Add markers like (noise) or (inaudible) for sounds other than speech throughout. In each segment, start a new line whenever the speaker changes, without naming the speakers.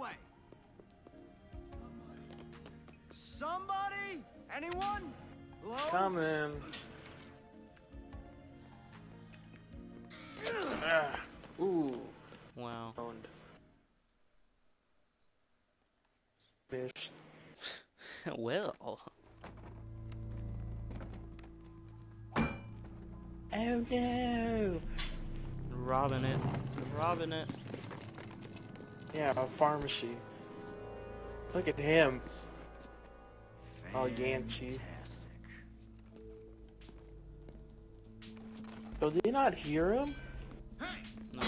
way. Somebody? Anyone? Hello?
Coming. Ah. Ooh.
Wow.
Owned. Fish. (laughs)
well.
Oh no!
Robbing it. Robbing it.
Yeah, a pharmacy. Look at him. Oh, Yancey.
Fantastic.
So did you not hear him?
Hey!
No.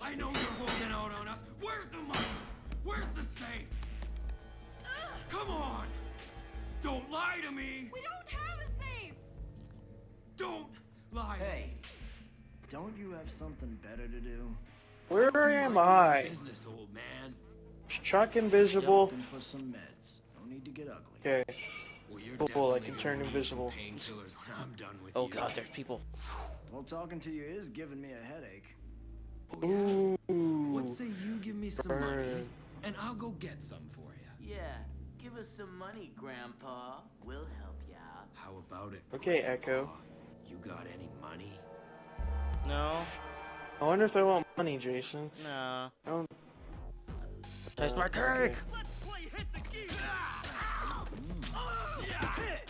I know you're holding out on us. Where's the money? Where's the safe? Come on! Don't lie to me!
We don't have a safe!
Don't lie!
Hey, don't you have something better to do?
Where am I?
your Business, old man.
Chuck invisible.
For some meds. No need to get ugly.
Okay.
Well, you're
Cool, I can turn invisible.
when I'm done with
Oh
you.
god, there's people.
Well, talking to you is giving me a headache.
Oh, yeah?
Ooh.
What say you give me some money, and I'll go get some for you.
Yeah, give us some money, Grandpa. We'll help you out.
How about it?
Okay,
Grandpa?
Echo.
You got any money?
No.
I wonder if I want money, Jason.
No.
I don't.
Taste
Uh,
my
okay.
cake!
Let's play hit the.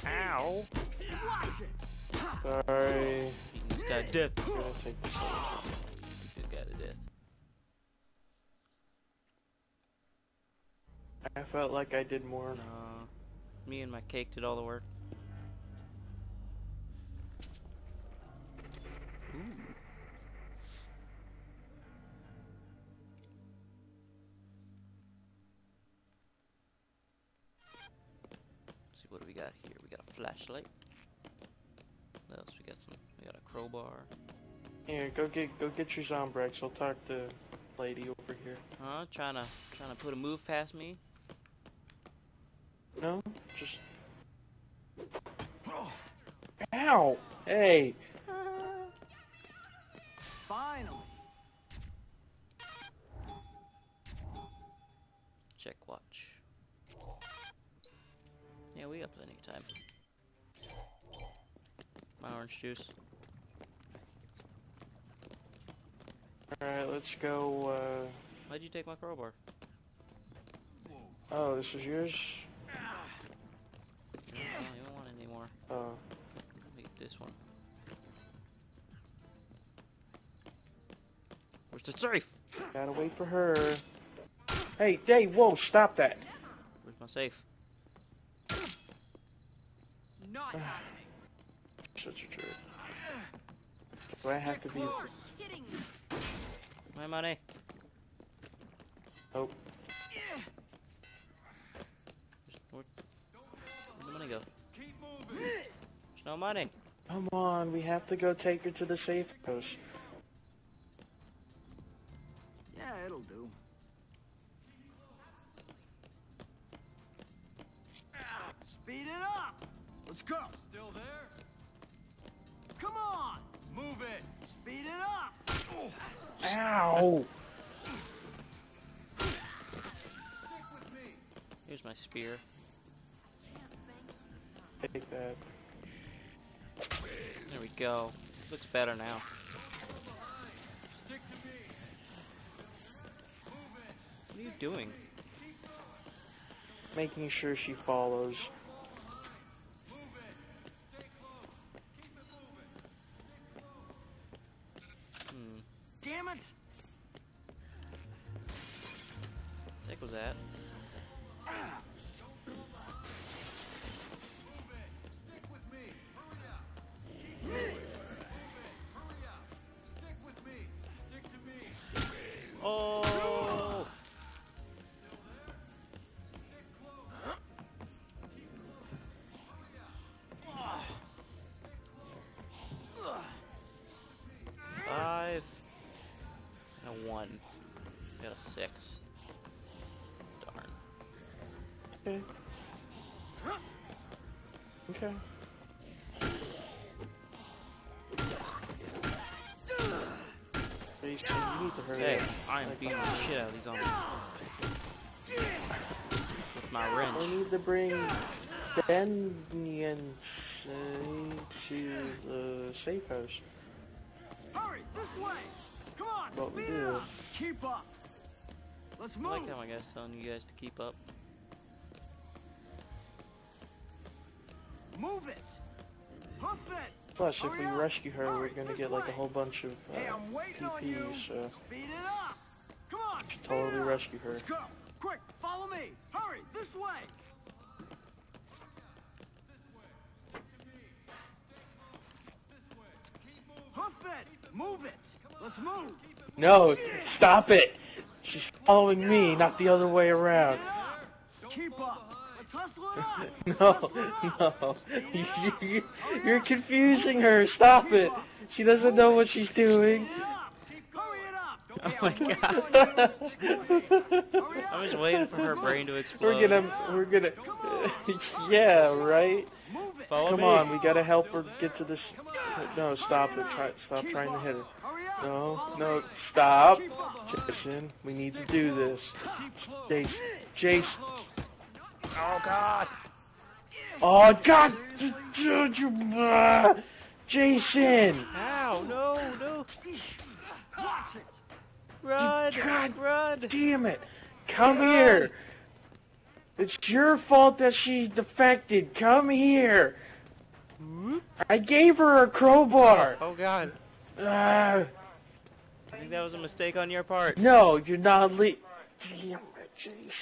Ow!
Sorry.
Beating this guy to death.
I'm gonna take this one.
Beat this guy to death.
I felt like I did more.
No. Me and my cake did all the work. Ooh. Flashlight. What else? We got some. We got a crowbar.
Here, go get go get your Zombrex. I'll talk to lady over here.
Huh? Trying to trying to put a move past me?
No, just. Ow! Hey,
Finally.
Check watch. Yeah, we got plenty of time. My orange juice.
all right, let's go. Uh,
Why'd you take my crowbar?
oh, this is yours.
I don't even want it anymore.
Oh,
Let me get this one. Where's the safe?
gotta wait for her. Hey, Dave! Whoa! Stop that!
Where's my safe?
Not happening.
Such a jerk. Do I have to be?
Close. Hitting.
My money.
Oh,
Where'd, where'd the money go? There's no money.
come on! We have to go take her to the safe house.
Yeah, it'll do. Speed it up. Let's go.
Ow!
Here's my spear.
Take that.
There we go. Looks better now.
Stick to me.
What are you doing?
Making sure she follows.
Six. Darn.
Okay. Okay. Please, you need to hurry
Hey. I am beating the shit out of these zombies. with my
We
wrench.
need to bring Benyan to the safe house.
Hurry, this way! Come on,
What
speed up! Keep up! Let's
I
move!
like how my guy's telling you guys to keep up.
Move it! Hoof it!
Plus, if
Hurry
we
up!
rescue her, we're gonna get like a whole bunch of
Hey,
uh,
I'm waiting on you!
So
Speed it up! Come on, speed
totally
it up!
rescue her.
Let's go! Quick, follow me! Hurry, this way! Hoof it! Move it! Let's move!
No, stop it! She's following me, not the other way around.
Speed it up! Keep up! Let's hustle it up! (laughs)
No,
hustle it up!
no,
Speed it up! (laughs)
you,
Hurry
you're confusing her. Stop it. She doesn't know what she's doing.
Speed it up! Hurry it up!
Oh my
I'm waiting
God.
on you. Move it. Hurry up. (laughs)
I was waiting for her brain to explode.
We're gonna, we're gonna, yeah, right.
Move it.
Follow
Come
me.
on, we gotta help her get to this. No, stop it. Try, stop trying to hit her. No, no,
me.
Stop. Jason, we need to do this. Jason, Jason.
Oh God!
Oh God! Jason!
Ow! No! No!
Watch it.
Run!
God
Run!
Damn it! Come here! It's your fault that she defected. Come here! I gave her a crowbar.
Oh God!
Ah,
I think that was a mistake on your part.
no, you're not le- Damn it, Jason.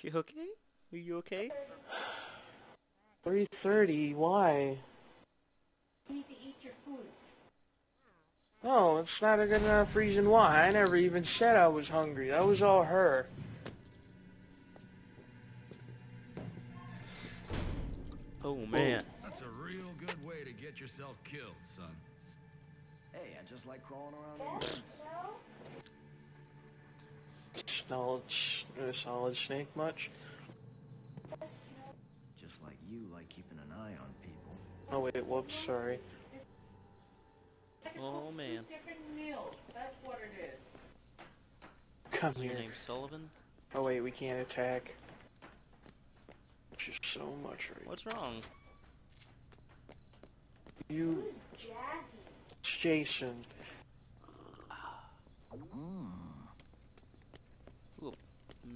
You okay? Are you okay?
3.30, why? No, it's not a good enough reason why. I never even said I was hungry. That was all her.
Oh man.
That's a real good way to get yourself killed, son.
Hey, I just like crawling around in beds.
Solid, solid snake much?
Just like you like keeping an eye on people.
Oh wait, whoops, sorry.
Oh man.
Come
Is your
here.
name Sullivan?
Oh wait, we can't attack. Just so much right.
What's wrong?
You, Jason.
Ooh,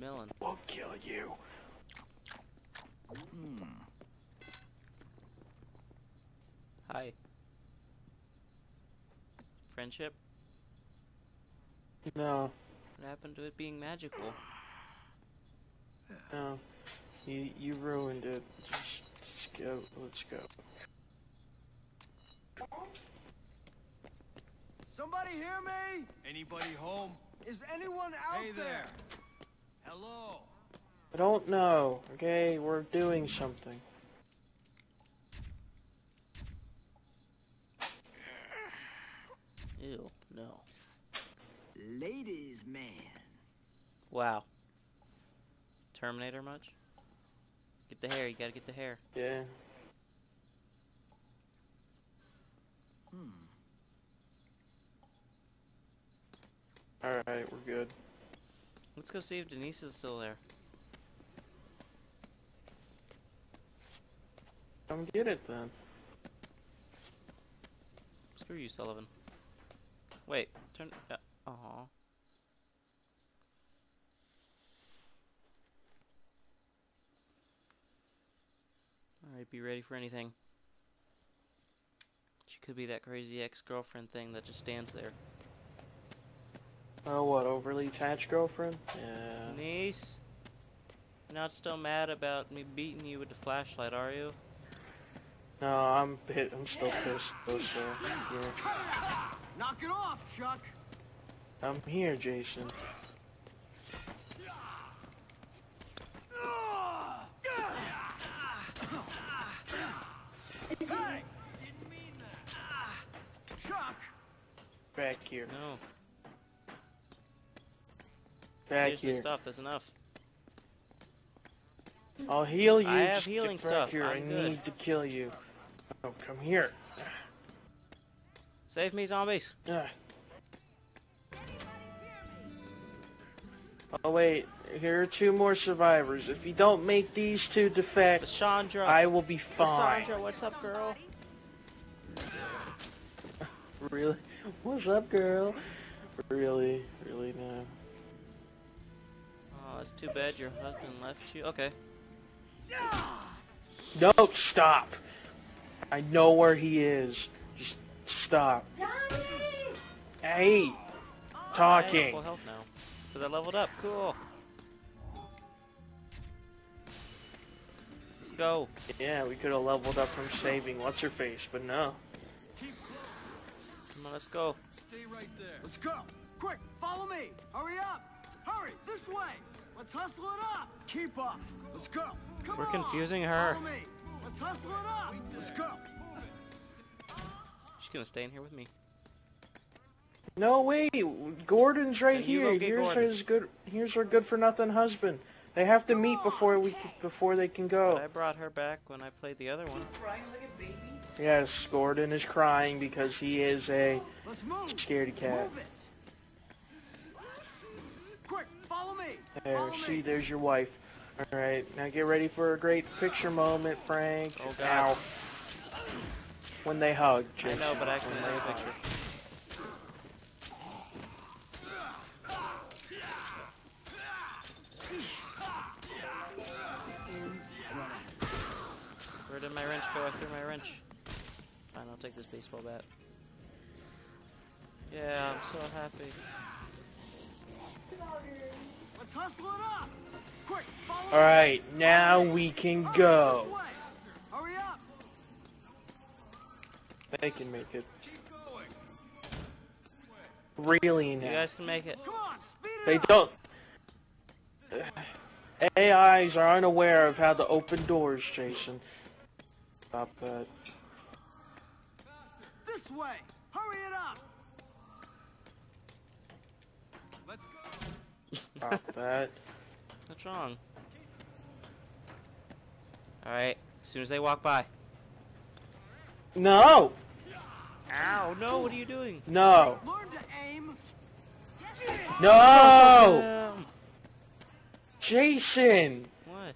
melon.
We'll kill you.
Hi. Friendship?
No,
What happened to it being magical?
no. You you ruined it. Just, just go. Let's go.
Somebody hear me?
Anybody home?
Is anyone out
Hey
there?
there. Hello.
I don't know. Okay, we're doing something.
Ew, no.
Ladies, man.
Wow. Terminator much? Get the hair, you gotta get the hair.
Yeah. All right, we're good.
Let's go see if Denise is still there.
Come get it then.
Screw you, Sullivan. Wait, turn. Uh, aw. Alright, be ready for anything. She could be that crazy ex girlfriend thing that just stands there.
Oh, what? Overly attached girlfriend? Yeah.
Denise? You're not still mad about me beating you with the flashlight, are you?
No, I'm bit. I'm still pissed. Though, so yeah.
Knock it off, Chuck.
I'm here, Jason.
Hey! Didn't mean that. Ah, Chuck!
Back here.
No.
Back here.
stop. That's enough.
I'll heal you.
I have healing stuff.
Here. i
I'm good.
need to kill you. Oh, come here.
Save me, zombies.
Ah, Oh wait, here are two more survivors. If you don't make these two defect,
Chandra.
I will be fine.
Cassandra, what's up, girl? (laughs)
Really? What's up, girl? Really? Really no.
Oh, it's too bad your husband left you. Okay.
No, stop! I know where he is. Just stop. Hey!
I have
Talking.
full health now. Because I leveled up. Cool. Let's go.
Yeah, we could have leveled up from saving what's her face, but no.
Come on, let's go.
Stay right there.
Let's go. Quick, follow me. Hurry up. Hurry, this way. Let's hustle it up. Keep up. Let's go. Come
We're confusing her.
Let's hustle it up. Let's go.
She's gonna stay in here with me.
No, way. Gordon's right
Then
here. Here's
Gordon.
his good. Here's her good-for-nothing husband. They have to meet before we before they can
But I brought her back when I played the other one.
Yes, Gordon is crying because he is a
Let's move.
scaredy cat.
Move it. Quick, follow me.
There,
follow
see,
me.
there's your wife. All right, now get ready for a great picture moment, Frank.
Oh, God.
Ow. When they hug.
I know, but I can take a
hug.
picture. Where did my wrench go? I threw my wrench. Fine, I'll take this baseball bat. Yeah, I'm so happy.
All
me.
right, now we can
Hurry,
go.
Hurry up.
They can make it.
Keep going.
Really
You guys can make it.
Come on, speed it
They don't. AIs are unaware of how to open doors, Jason. Stop that.
This way. Hurry it up.
Let's go.
Stop that.
What's wrong? Alright, as soon as they walk by.
No!
Ow, no, what are you doing?
No!
Learn to aim.
No! Jason!
what?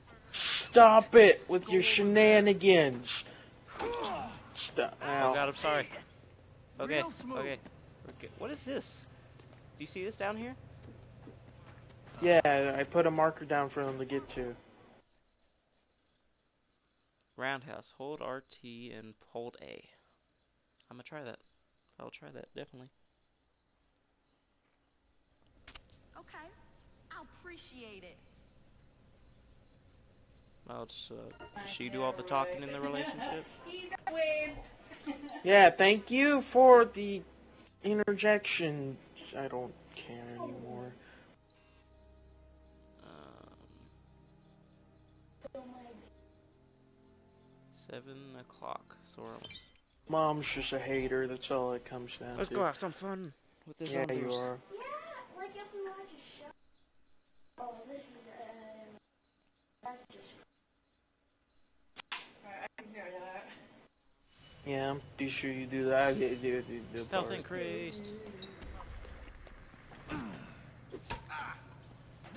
Stop it with your shenanigans. Stop.
Oh
Ow.
god, I'm sorry. Okay,
Real
okay. What is this? Do you see this down here?
Yeah, I put a marker down for them to get to.
Roundhouse. Hold RT and hold A. I'm gonna try that. I'll try that, definitely.
Okay. I'll appreciate it.
I'll just, uh, does she do all the talking in the relationship? (laughs) (laughs)
Yeah, thank you for the interjection. I don't care anymore.
Seven o'clock. So we're almost.
Mom's just a hater, that's all it comes down to.
Let's go have some fun with this
Yeah, you are.
like if we watch a show. This is, that's just. I can hear that.
Yeah, I'm pretty sure you do that. Do, do, do, do
Health
part.
increased.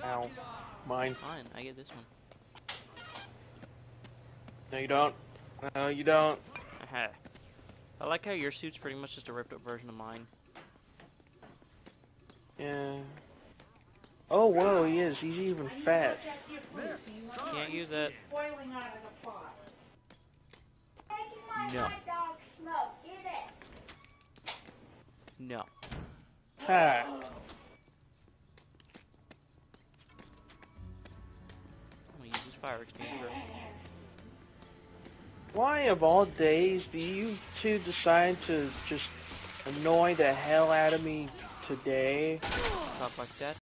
Ow. Mine.
Fine, I get this one.
No, you don't. No, you don't.
Aha. I like how your suit's pretty much just a ripped up version of mine.
Yeah. Oh, whoa, he is. He's even fat.
Miss.
Can't use that.
Boiling out of the pot. Making my
No.
hot dog smoke, get it?
No.
Ha.
I'm gonna use this fire extinguisher.
Why, of all days, do you two decide to just annoy the hell out of me today?
Talk like that.